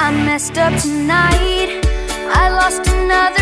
I messed up tonight. I lost another.